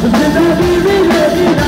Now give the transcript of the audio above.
Let me, let me, me,